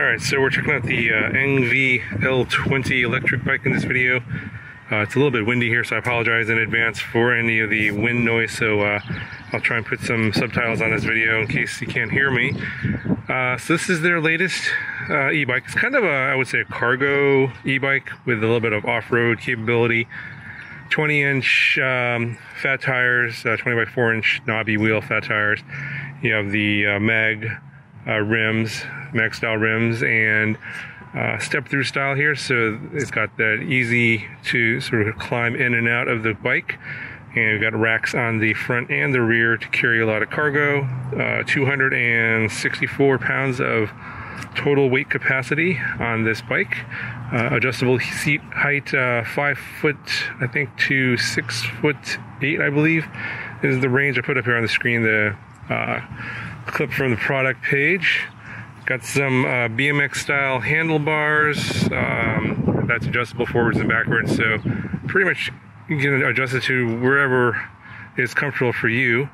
Alright, so we're checking out the uh, ENGWE L20 electric bike in this video. Uh, it's a little bit windy here, so I apologize in advance for any of the wind noise. So uh, I'll try and put some subtitles on this video in case you can't hear me. Uh, so this is their latest uh, e-bike. It's kind of a, I would say, a cargo e-bike with a little bit of off-road capability. 20 inch um, fat tires, uh, 20 by 4 inch knobby wheel fat tires. You have the mag uh, rims, mag style rims, and uh, step through style here. So it's got that easy to sort of climb in and out of the bike. And we've got racks on the front and the rear to carry a lot of cargo. Uh, 264 pounds of total weight capacity on this bike. Uh, adjustable seat height, uh, five foot, I think, to six foot eight, I believe, is the range I put up here on the screen. The uh, clip from the product page. Got some uh, BMX style handlebars. Um, that's adjustable forwards and backwards. So pretty much you can adjust it to wherever is comfortable for you.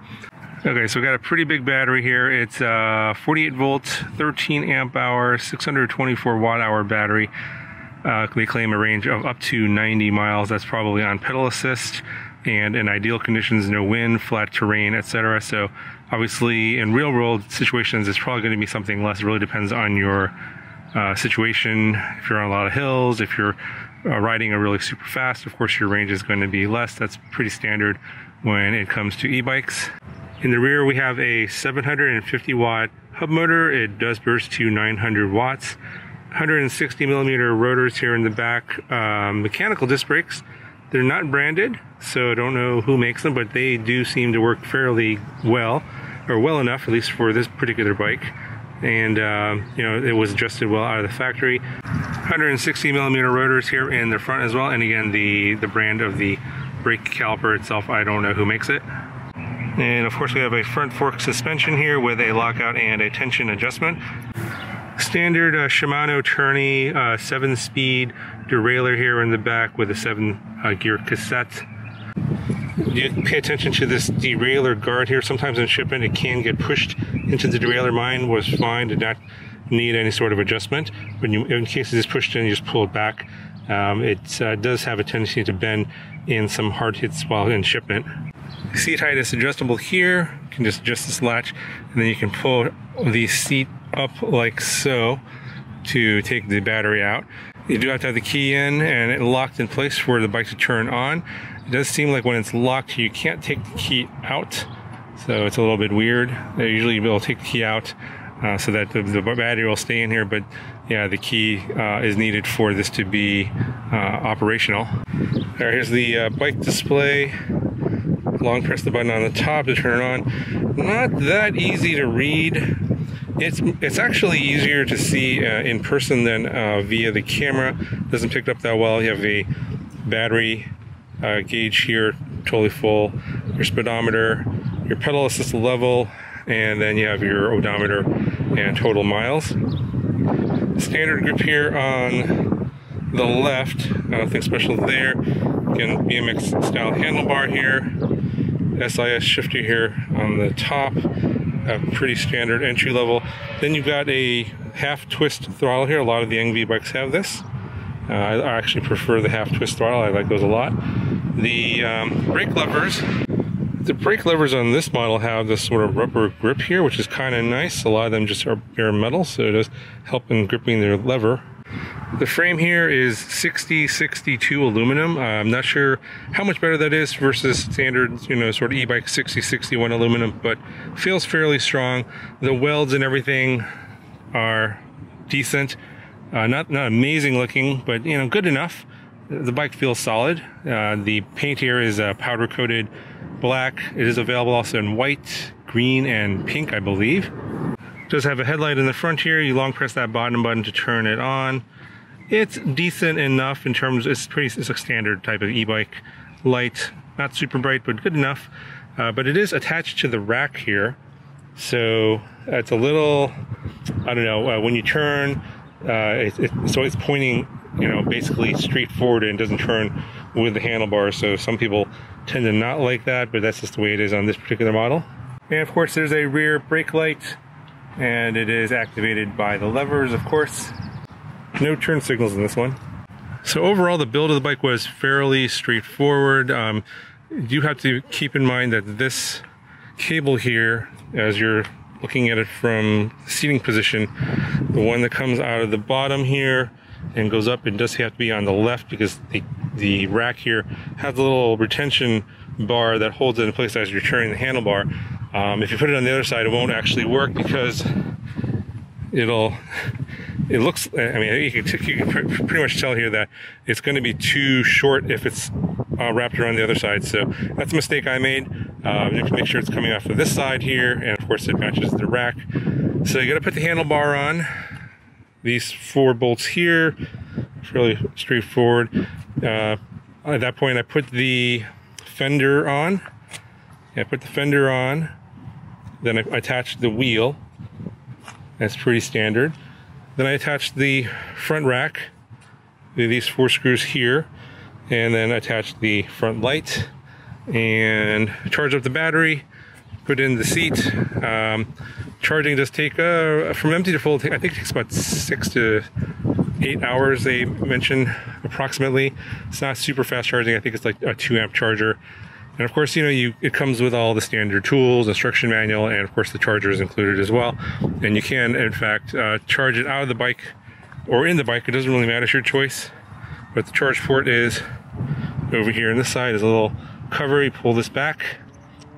Okay, so we got a pretty big battery here. It's uh, 48 volt, 13 amp hour, 624 watt hour battery. Uh, they claim a range of up to 90 miles. That's probably on pedal assist and in ideal conditions, no wind, flat terrain, etc. So obviously in real world situations, it's probably going to be something less. It really depends on your uh, situation. If you're on a lot of hills, if you're uh, riding a really super fast, of course your range is going to be less. That's pretty standard when it comes to e-bikes. In the rear, we have a 750 watt hub motor. It does burst to 900 watts. 160 millimeter rotors here in the back. Um, mechanical disc brakes. They're not branded, so I don't know who makes them, but they do seem to work fairly well, or well enough, at least for this particular bike. And, uh, you know, it was adjusted well out of the factory. 160 millimeter rotors here in the front as well. And again, the, the brand of the brake caliper itself, I don't know who makes it. And of course we have a front fork suspension here with a lockout and a tension adjustment. Standard uh, Shimano Tourney uh, 7-speed derailleur here in the back with a 7-gear uh, cassette. You pay attention to this derailleur guard here. Sometimes in shipment it can get pushed into the derailleur. Mine was fine, did not need any sort of adjustment. But you, in case it is pushed in, you just pull it back. Um, it uh, does have a tendency to bend in some hard hits while in shipment. Seat height is adjustable here. You can just adjust this latch and then you can pull the seat up like so to take the battery out. You do have to have the key in and it locked in place for the bike to turn on. It does seem like when it's locked, you can't take the key out. So it's a little bit weird. They usually will take the key out uh, so that the, the, battery will stay in here. But yeah, the key uh, is needed for this to be uh, operational. All right, here's the uh, bike display long press the button on the top to turn it on. Not that easy to read. It's it's actually easier to see uh, in person than uh, via the camera. Doesn't pick up that well. You have a battery uh, gauge here, totally full. Your speedometer, your pedal assist level, and then you have your odometer and total miles. Standard grip here on the left. Nothing special there. Again, BMX style handlebar here. SIS shifter here on the top, a pretty standard entry level. Then you've got a half twist throttle here. A lot of the ENGWE bikes have this. Uh, I actually prefer the half twist throttle. I like those a lot. The um, brake levers, the brake levers on this model have this sort of rubber grip here, which is kind of nice. A lot of them just are bare metal, so it does help in gripping their lever. The frame here is 6062 aluminum. Uh, I'm not sure how much better that is versus standard, you know, sort of e-bike 6061 aluminum, but feels fairly strong. The welds and everything are decent. Uh, not not amazing looking, but you know, good enough. The bike feels solid. Uh, the paint here is uh, powder coated black. It is available also in white, green, and pink, I believe. Does have a headlight in the front here. You long press that bottom button to turn it on it's decent enough in terms it's pretty it's a standard type of e-bike. Light not super bright but good enough. Uh, but it is attached to the rack here. So it's a little i don't know uh, when you turn uh, it, it, so it's pointing you know basically straight forward and doesn't turn with the handlebar. So some people tend to not like that but that's just the way it is on this particular model. And of course there's a rear brake light and it is activated by the levers, of course. No turn signals in this one. So overall, the build of the bike was fairly straightforward. Um, you have to keep in mind that this cable here, as you're looking at it from seating position, the one that comes out of the bottom here and goes up, it does have to be on the left because the, the rack here has a little retention bar that holds it in place as you're turning the handlebar. Um, if you put it on the other side, it won't actually work because it'll it looks i mean you can, you can, pretty much tell here that it's going to be too short if it's uh, wrapped around the other side. So that's a mistake i made. Uh, you have to make sure it's coming off of this side here and of course it matches the rack. So you got to put the handlebar on. These four bolts here fairly straightforward. Uh, at that point i put the fender on. Yeah, I put the fender on. Then I attached the wheel. That's pretty standard. Then I attached the front rack, these four screws here, and then attached the front light and charge up the battery, put in the seat. Um, charging does take, uh, from empty to full, I think it takes about six to eight hours, they mention approximately. It's not super fast charging. I think it's like a two amp charger. And of course, you know, you it comes with all the standard tools, instruction manual, and of course the charger is included as well. And you can, in fact, uh, charge it out of the bike or in the bike. It doesn't really matter, it's your choice. But the charge port is over here on this side is a little cover. You pull this back,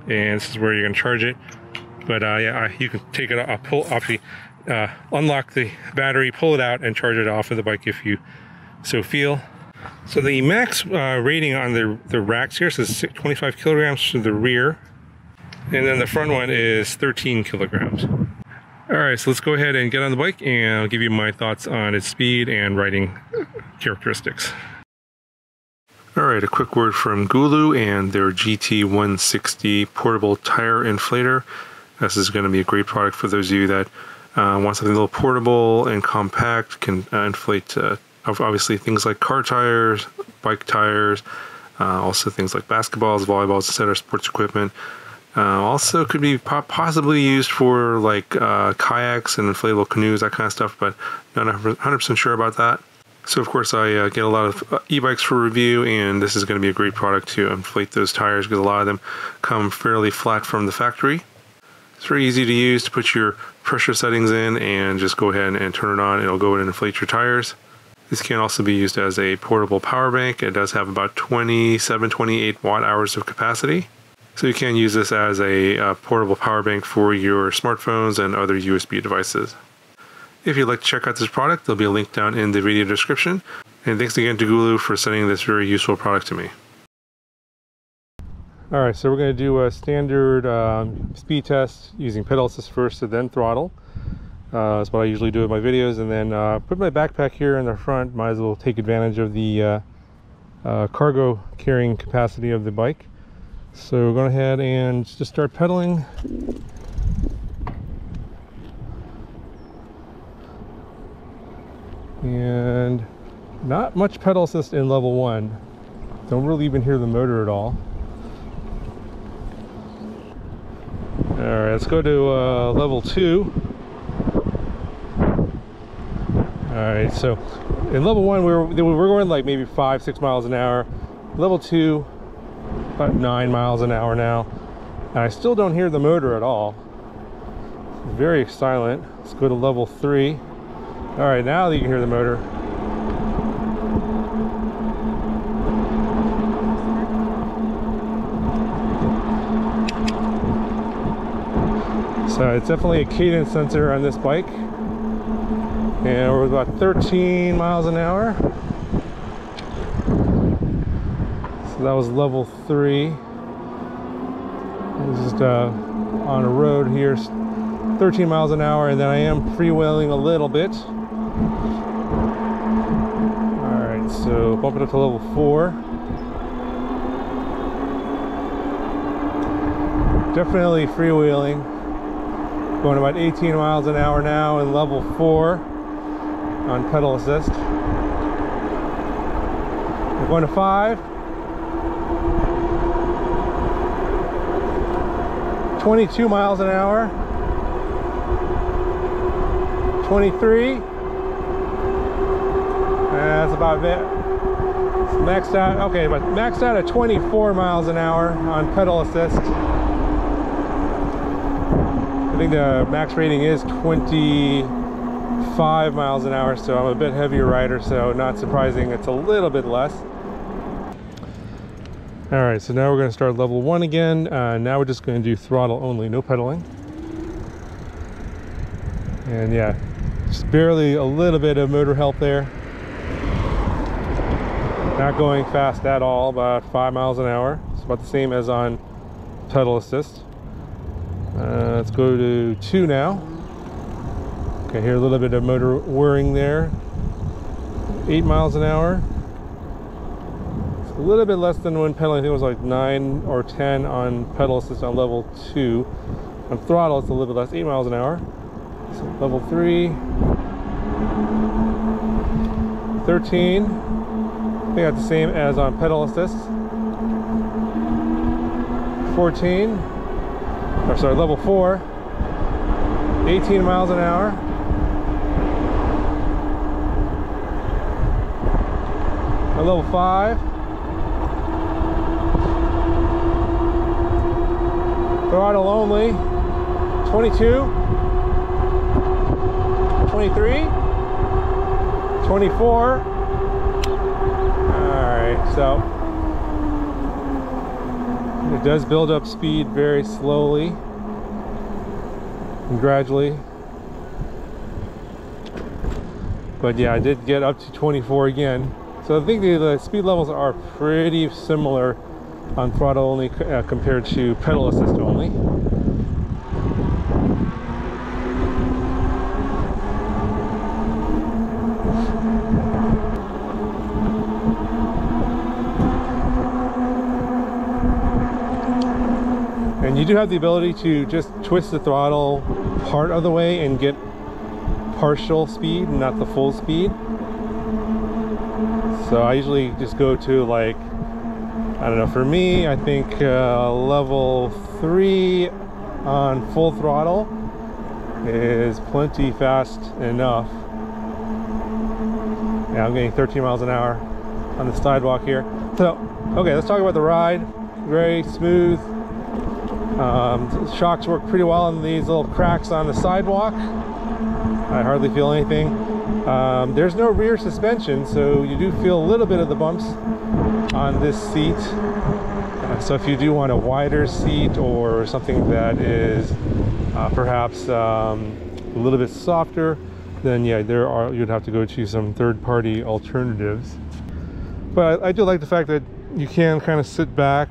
and this is where you're going to charge it. But uh, yeah, you can take it off, pull off the, uh, unlock the battery, pull it out, and charge it off of the bike if you so feel. So the max uh, rating on the, the racks here says 25 kilograms to the rear. And then the front one is 13 kilograms. All right, so let's go ahead and get on the bike and I'll give you my thoughts on its speed and riding characteristics. All right, a quick word from GOOLOO and their GT160 portable tire inflator. This is going to be a great product for those of you that uh, want something a little portable and compact, can uh, inflate uh, obviously things like car tires, bike tires, uh, also things like basketballs, volleyballs, etc., sports equipment. Uh, also could be possibly used for like uh, kayaks and inflatable canoes, that kind of stuff, but not 100% sure about that. So of course I uh, get a lot of uh, e-bikes for review and this is going to be a great product to inflate those tires because a lot of them come fairly flat from the factory. It's very easy to use to put your pressure settings in and just go ahead and turn it on. It'll go and inflate your tires. This can also be used as a portable power bank. It does have about 27, 28 watt hours of capacity. So you can use this as a uh, portable power bank for your smartphones and other USB devices. If you'd like to check out this product, there'll be a link down in the video description. And thanks again to GOOLOO for sending this very useful product to me. All right, so we're going to do a standard um, speed test using pedal assist first and then throttle. Uh, that's what I usually do with my videos. And then uh, put my backpack here in the front. Might as well take advantage of the uh, uh cargo carrying capacity of the bike. So we're going ahead and just start pedaling. And not much pedal assist in level one. Don't really even hear the motor at all. All right, let's go to uh, level two. All right so in level one we were, we were going like maybe five six miles an hour. Level two about nine miles an hour now. And I still don't hear the motor at all. It's very silent. Let's go to level three. All right now you can hear the motor. So it's definitely a cadence sensor on this bike and we're about 13 miles an hour. So that was level three. Just uh, on a road here 13 miles an hour and then I am freewheeling a little bit. All right so bump it up to level four. Definitely freewheeling. Going about 18 miles an hour now in level four on pedal assist. We're going to five. 22 miles an hour. 23. That's about it. It's maxed out, okay, but maxed out at 24 miles an hour on pedal assist. I think the max rating is 25 miles an hour, so I'm a bit heavier rider, so not surprising it's a little bit less. All right, so now we're gonna start level one again. Uh, now we're just gonna do throttle only, no pedaling. And yeah, just barely a little bit of motor help there. Not going fast at all, about five miles an hour. It's about the same as on pedal assist. Uh, let's go to two now. Okay, here a little bit of motor whirring there. Eight miles an hour. It's a little bit less than when pedaling. I think it was like nine or 10 on pedal assist on level two. On throttle, it's a little bit less, eight miles an hour. So level three. 13. I think that's the same as on pedal assist. 14. Or sorry, level four. 18 miles an hour. At level five. Throttle only. 22. 23 24 all right so it does build up speed very slowly and gradually but yeah I did get up to 24 again so I think the, the speed levels are pretty similar on throttle only uh, compared to pedal assist only And you do have the ability to just twist the throttle part of the way and get partial speed, not the full speed. So I usually just go to like, I don't know, for me, I think uh, level three on full throttle is plenty fast enough. Yeah, I'm getting 13 miles an hour on the sidewalk here. So, okay, let's talk about the ride. Very smooth, um, shocks work pretty well in these little cracks on the sidewalk. I hardly feel anything. Um, there's no rear suspension, so you do feel a little bit of the bumps on this seat. Uh, so if you do want a wider seat or something that is uh, perhaps um, a little bit softer, then yeah, there are you'd have to go to some third-party alternatives. But I, I do like the fact that you can kind of sit back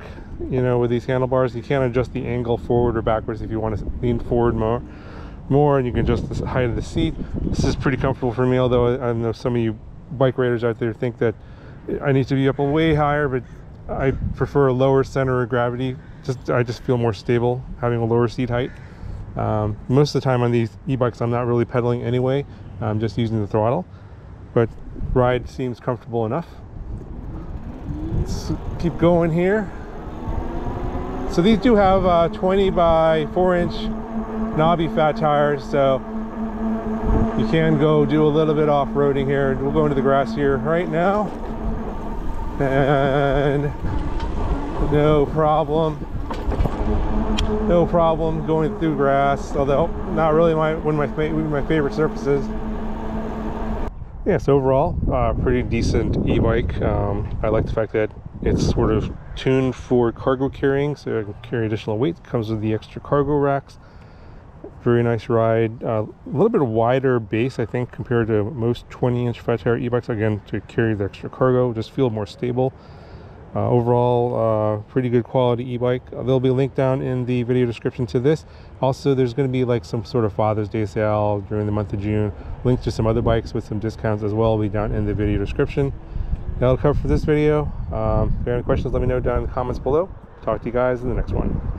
you know with these handlebars you can adjust the angle forward or backwards if you want to lean forward more more and you can adjust the height of the seat. This is pretty comfortable for me although i know some of you bike riders out there think that i need to be up a way higher but i prefer a lower center of gravity. Just i just feel more stable having a lower seat height. Um, most of the time on these e-bikes i'm not really pedaling anyway. I'm just using the throttle but ride seems comfortable enough. Let's keep going here. So these do have uh, 20 by 4 inch knobby fat tires, so you can go do a little bit off-roading here. We'll go into the grass here right now. And no problem. No problem going through grass, although not really my one of my, my favorite surfaces. Yes, yeah, so overall, uh, pretty decent e-bike. Um, I like the fact that it's sort of tuned for cargo carrying, so I can carry additional weight. Comes with the extra cargo racks. Very nice ride. Uh, a little bit wider base, I think, compared to most 20-inch fat tire e-bikes. Again, to carry the extra cargo, just feel more stable. Uh, overall, uh, pretty good quality e-bike. Uh, there'll be a link down in the video description to this. Also, there's going to be like some sort of Father's Day sale during the month of June. Link to some other bikes with some discounts as well will be down in the video description that'll cover for this video. Um, if you have any questions, let me know down in the comments below. Talk to you guys in the next one.